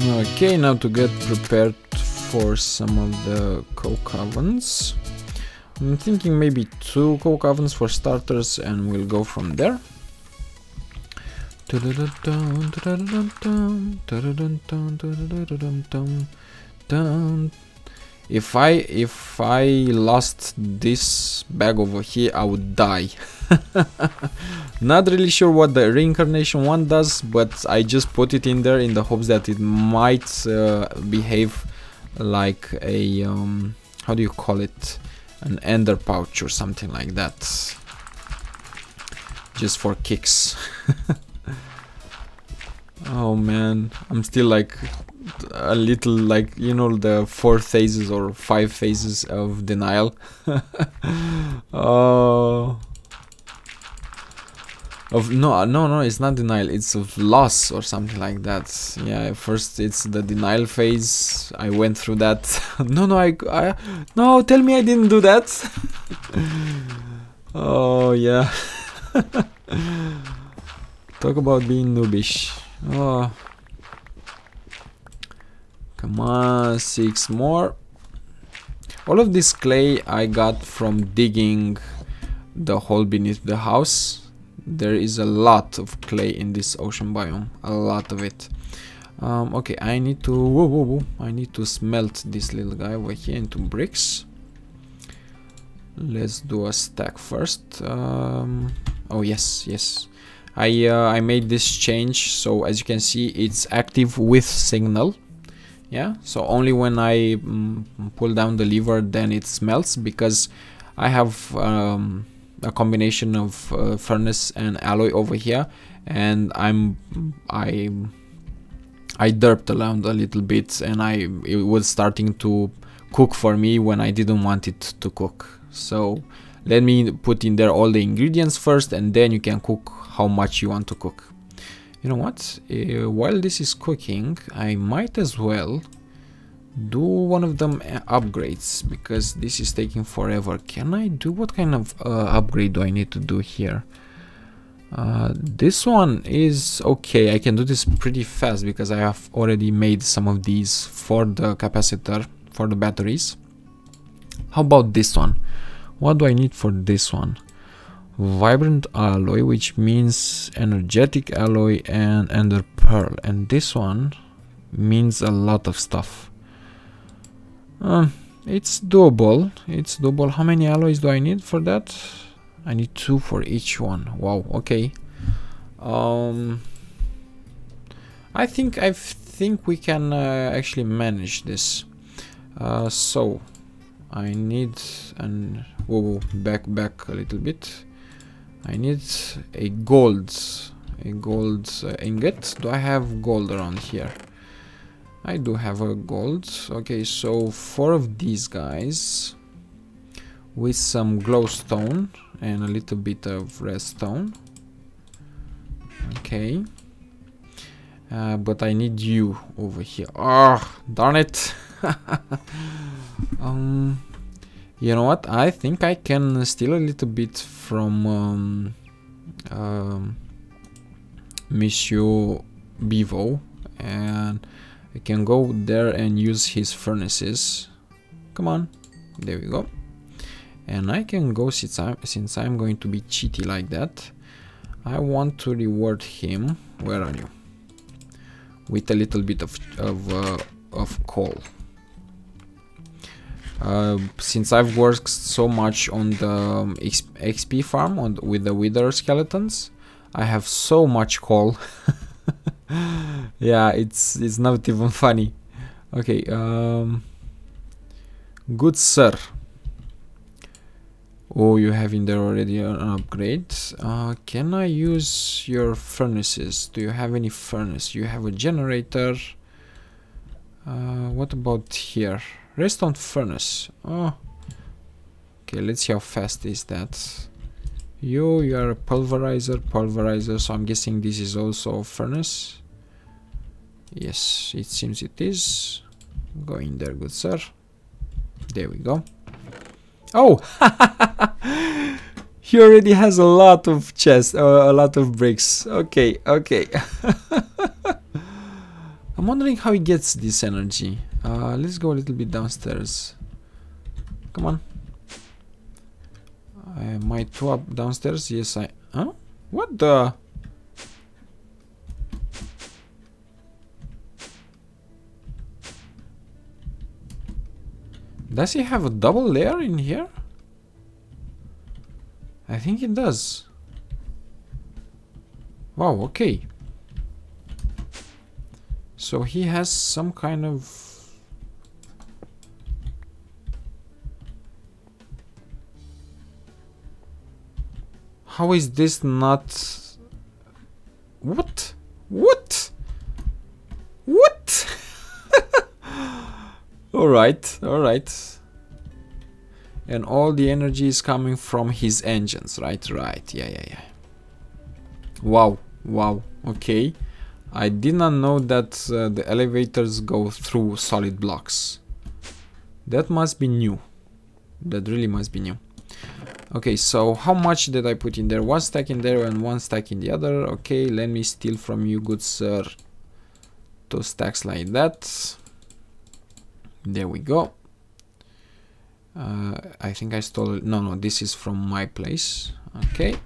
Okay, now to get prepared for some of the coke ovens. I'm thinking maybe two coke ovens for starters and we'll go from there. If I if I lost this bag over here, I would die. Not really sure what the reincarnation one does, but I just put it in there in the hopes that it might uh, behave like a um, how do you call it, an ender pouch or something like that, just for kicks. oh man, I'm still like a little like you know the four phases or five phases of denial. Oh of no uh, no no it's not denial it's of loss or something like that. Yeah first it's the denial phase. I went through that. No no I, I no tell me i didn't do that. Oh yeah. Talk about being noobish. Oh Come on, six more. All of this clay I got from digging the hole beneath the house. There is a lot of clay in this ocean biome, a lot of it. Um, okay, I need to whoa, whoa, whoa. I need to smelt this little guy over here into bricks. Let's do a stack first. Um, oh yes, yes. I uh, I made this change so as you can see it's active with signal yeah. So only when I mm, pull down the lever then it smelts because I have um, a combination of uh, furnace and alloy over here and I'm I I derped around a little bit and I it was starting to cook for me when I didn't want it to cook. So let me put in there all the ingredients first and then you can cook how much you want to cook you know what? Uh, while this is cooking, I might as well do one of them uh, upgrades because this is taking forever. Can I do what kind of uh, upgrade do I need to do here? Uh, this one is okay. I can do this pretty fast because I have already made some of these for the capacitor, for the batteries. How about this one? What do I need for this one? Vibrant alloy which means energetic alloy and ender pearl. And this one means a lot of stuff. Um, it's doable. It's doable. How many alloys do I need for that? I need two for each one. Wow okay. Um, I think I think we can uh, actually manage this. Uh, so I need and whoa, back back a little bit I need a gold, a gold uh, ingot. Do I have gold around here? I do have a gold. Okay, so four of these guys with some glowstone and a little bit of redstone. Okay. Uh, but I need you over here. Oh, darn it. um, you know what? I think I can steal a little bit from um, um, Monsieur Bevo and I can go there and use his furnaces. Come on, there we go. And I can go since I'm, since I'm going to be cheaty like that. I want to reward him. Where are you? With a little bit of of, uh, of coal. Uh, since I've worked so much on the um, XP farm on, with the wither skeletons, I have so much coal. yeah, it's it's not even funny. Okay, um, good sir. Oh, you have in there already an upgrade. Uh, can I use your furnaces? Do you have any furnace? You have a generator. Uh, what about here? Redstone furnace. Oh. Okay, let's see how fast is that. You, you are a pulverizer, pulverizer, so I'm guessing this is also a furnace. Yes, it seems it is. Go in there, good sir. There we go. Oh! he already has a lot of chests, uh, a lot of bricks. Okay, okay. I'm wondering how he gets this energy. Uh, let's go a little bit downstairs. Come on. I two up downstairs? Yes, I... Huh? What the... Does he have a double layer in here? I think it does. Wow, okay. So he has some kind of... How is this not... What? What? What? alright, alright. And all the energy is coming from his engines, right? Right, yeah, yeah, yeah. Wow, wow, okay. I did not know that uh, the elevators go through solid blocks. That must be new. That really must be new. Okay, so how much did I put in there? One stack in there and one stack in the other. Okay, let me steal from you, good sir. Two stacks like that. There we go. Uh, I think I stole... No, no, this is from my place. Okay.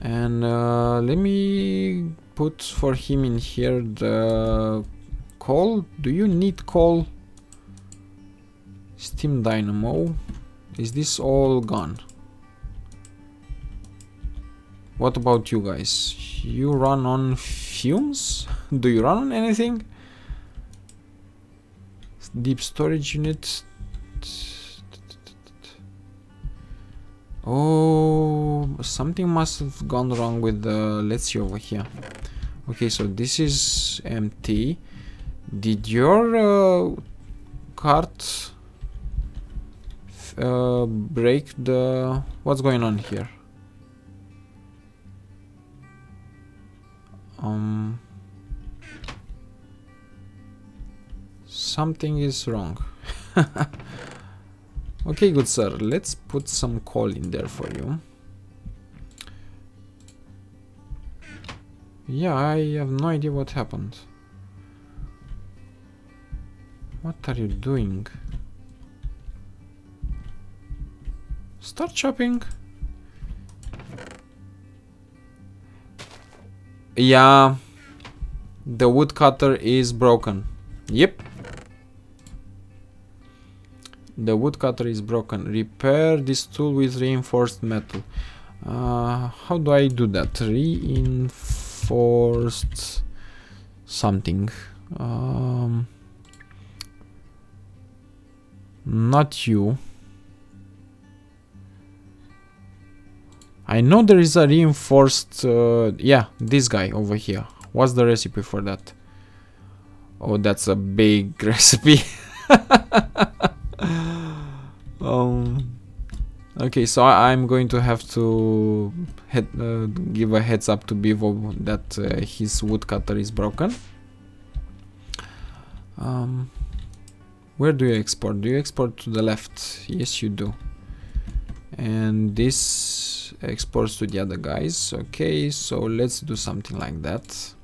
And uh, let me put for him in here the coal. Do you need coal? Steam dynamo. Is this all gone? What about you guys? You run on fumes? Do you run on anything? Deep storage unit. Oh, something must have gone wrong with the... Let's see over here. Okay, so this is empty. Did your uh, cart uh, break the... What's going on here? Um... Something is wrong. okay, good sir. Let's put some coal in there for you. Yeah, I have no idea what happened. What are you doing? Start chopping. Yeah, the woodcutter is broken. Yep. The woodcutter is broken. Repair this tool with reinforced metal. Uh, how do I do that? Reinforced something. Um, not you. I know there is a reinforced... Uh, yeah, this guy over here. What's the recipe for that? Oh, that's a big recipe. um, okay, so I, am going to have to head, uh, give a heads up to Bevo that uh, his woodcutter is broken. Um, where do you export? Do you export to the left? Yes, you do. And this exports to the other guys. Okay, so let's do something like that.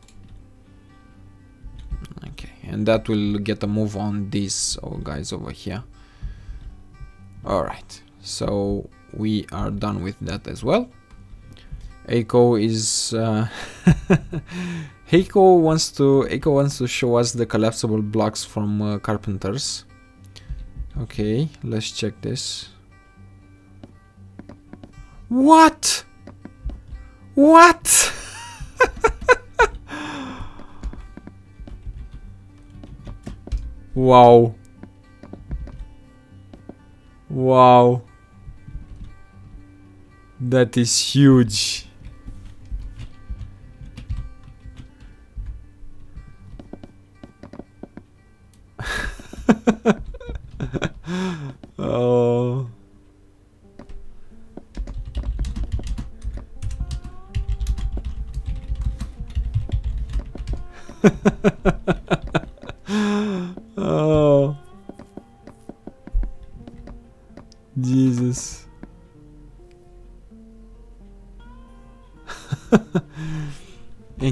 Okay and that will get a move on these guys over here. All right so we are done with that as well. Eiko is uh, Heiko wants to Eiko wants to show us the collapsible blocks from uh, carpenters. Okay let's check this what what Wow. Wow. That is huge.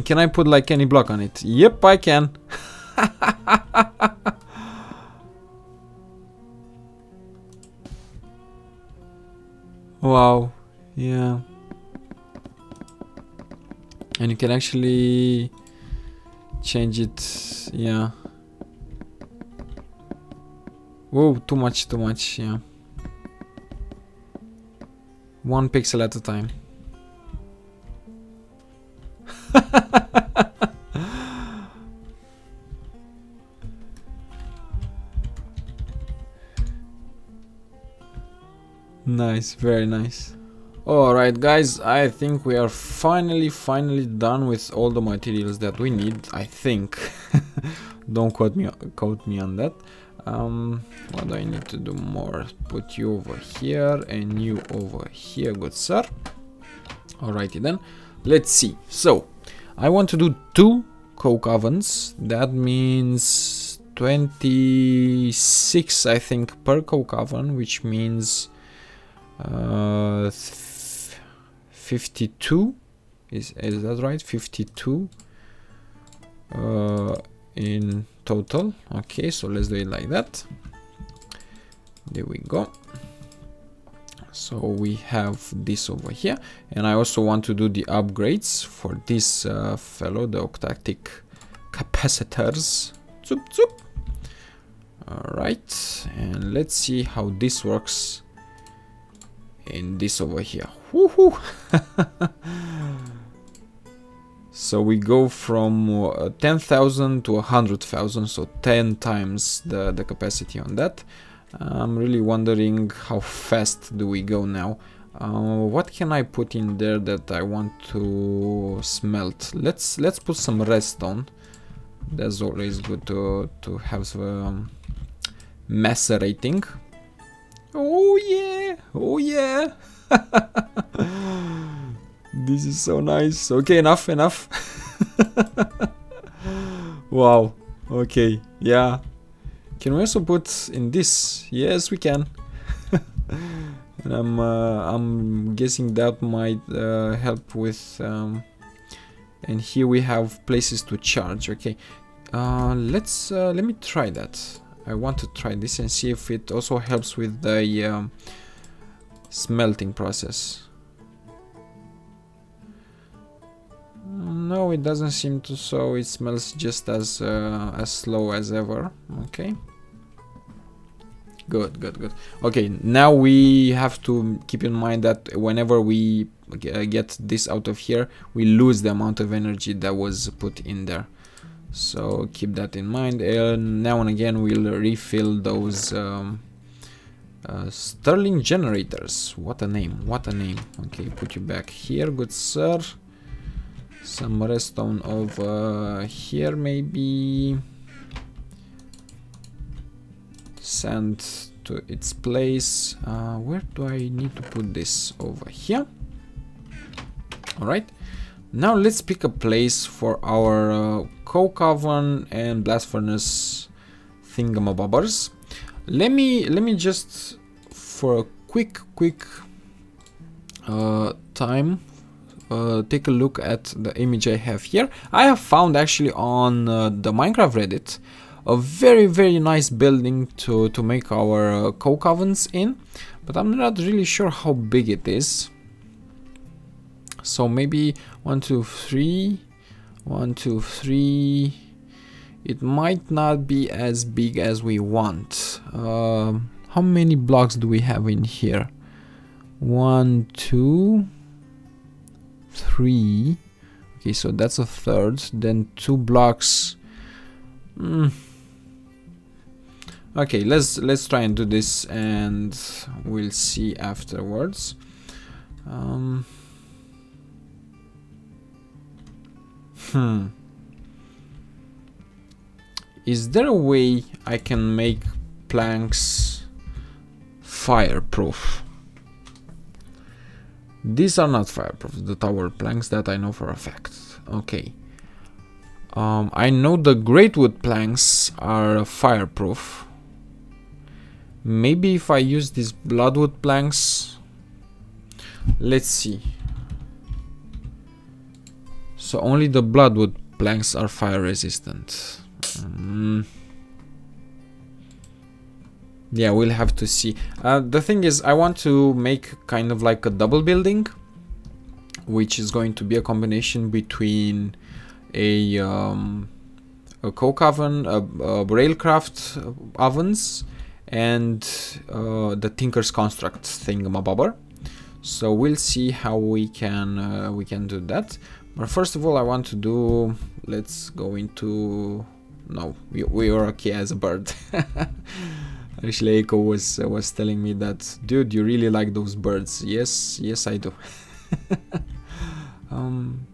Can I put like any block on it? Yep, I can. wow. Yeah. And you can actually change it. Yeah. Whoa, too much, too much. Yeah. One pixel at a time. nice, very nice. Alright guys, I think we are finally, finally done with all the materials that we need, I think. Don't quote me, quote me on that. Um, what do I need to do more? Put you over here and you over here, good sir. Alrighty then, let's see. So, I want to do two coke ovens. That means 26, I think, per coke oven, which means uh, 52 is is that right? 52 uh, in total. Okay so let's do it like that. There we go so we have this over here and I also want to do the upgrades for this uh, fellow the octadic capacitors zoop, zoop. all right and let's see how this works in this over here. so we go from uh, 10,000 to 100,000, so 10 times the, the capacity on that. I'm really wondering how fast do we go now. Uh, what can I put in there that I want to smelt? Let's let's put some redstone. That's always good to to have some um, macerating. Oh yeah! Oh yeah! this is so nice. Okay, enough, enough. wow. Okay, yeah. Can we also put in this? Yes, we can. and I'm uh, I'm guessing that might uh, help with. Um, and here we have places to charge. Okay, uh, let's uh, let me try that. I want to try this and see if it also helps with the um, smelting process. It doesn't seem to, so it smells just as uh, as slow as ever. Okay. Good, good, good. Okay, now we have to keep in mind that whenever we get this out of here, we lose the amount of energy that was put in there so keep that in mind and now and again we'll refill those um, uh, Stirling generators what a name what a name okay put you back here good sir some redstone over here maybe. Sand to its place. Uh, where do I need to put this? Over here. All right now let's pick a place for our uh, coke oven and blast furnace thingamabobbers. Let me let me just for a quick quick uh, time uh, take a look at the image I have here. I have found actually on uh, the Minecraft Reddit a very very nice building to to make our uh, coke ovens in, but I'm not really sure how big it is. So maybe one, two, three, one, two, three. It might not be as big as we want. Uh, how many blocks do we have in here? One, two, three. Okay, so that's a third. Then two blocks. Mm. Okay, let's let's try and do this, and we'll see afterwards. Um, Hmm. Is there a way I can make planks fireproof? These are not fireproof, the tower planks that I know for a fact. Okay. Um, I know the great wood planks are fireproof. Maybe if I use these bloodwood planks... Let's see. So only the bloodwood planks are fire resistant. Mm. Yeah we'll have to see uh, the thing is I want to make kind of like a double building which is going to be a combination between a um, a coke oven, a, a railcraft ovens, and uh, the Tinker's construct thingamabobber. So we'll see how we can uh, we can do that. But first of all, I want to do. Let's go into. No, we, we are okay as a bird. Actually, Eiko was uh, was telling me that, dude, you really like those birds. Yes, yes, I do. um,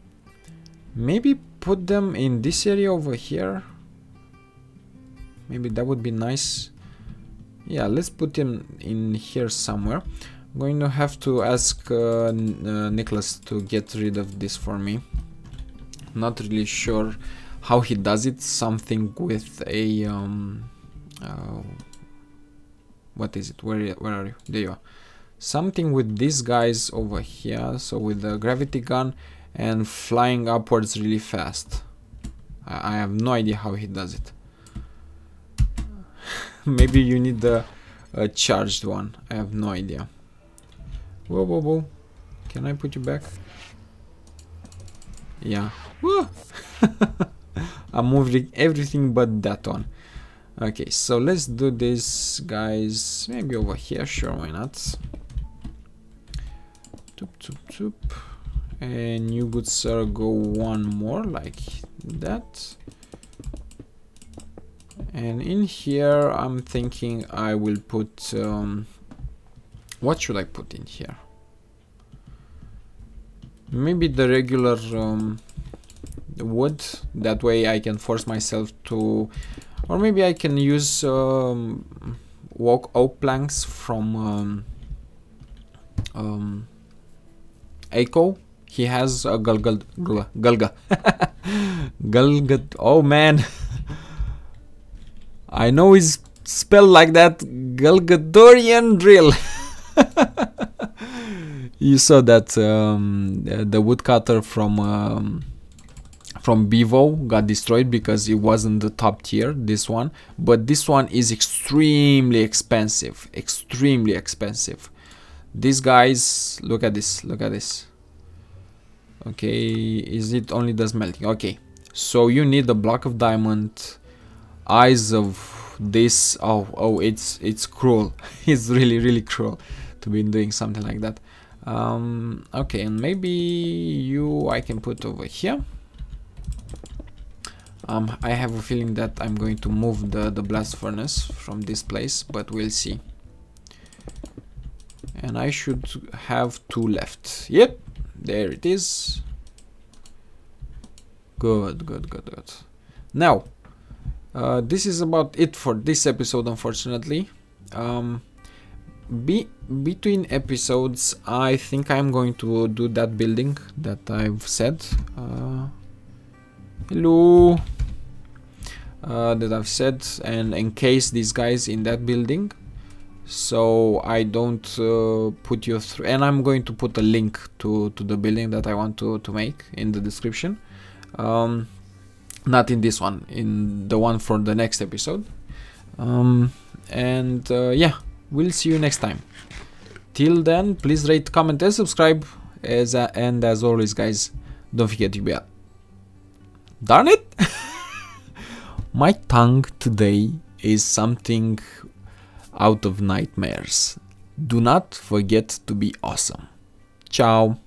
maybe put them in this area over here. Maybe that would be nice. Yeah, let's put them in here somewhere. I'm going to have to ask uh, uh, Niklas to get rid of this for me. Not really sure how he does it. Something with a um, uh, what is it? Where where are you? There you are. Something with these guys over here. So with the gravity gun and flying upwards really fast. I, I have no idea how he does it. Maybe you need the charged one. I have no idea. Whoa, whoa, whoa. Can I put you back? Yeah. I'm moving everything but that one. Okay, so let's do this, guys. Maybe over here. Sure, why not? Toop, toop, toop and you good sir go one more like that and in here I'm thinking I will put um, what should I put in here maybe the regular um, wood that way I can force myself to or maybe I can use um, walk oak planks from um, um, he has a Gulga. Gulga. Gulga. Oh man. I know it's spelled like that. Galgadorian drill. you saw that um, the woodcutter from um, from Bevo got destroyed because it wasn't the top tier. This one, but this one is extremely expensive. Extremely expensive. These guys, look at this. Look at this okay is it only the smelting okay so you need a block of diamond eyes of this oh oh it's it's cruel it's really really cruel to be doing something like that um, okay and maybe you I can put over here um, I have a feeling that I'm going to move the, the blast furnace from this place but we'll see and I should have two left yep there it is. Good, good, good, good. Now, uh, this is about it for this episode, unfortunately. Um, be between episodes, I think I'm going to do that building that I've said. Uh, hello. Uh, that I've said and encase these guys in that building. So I don't uh, put you through and I'm going to put a link to, to the building that I want to, to make in the description. Um, not in this one in the one for the next episode. Um, and uh, yeah we'll see you next time. Till then please rate comment and subscribe. As uh, and as always guys don't forget to be out darn it my tongue today is something out of nightmares. Do not forget to be awesome. Ciao.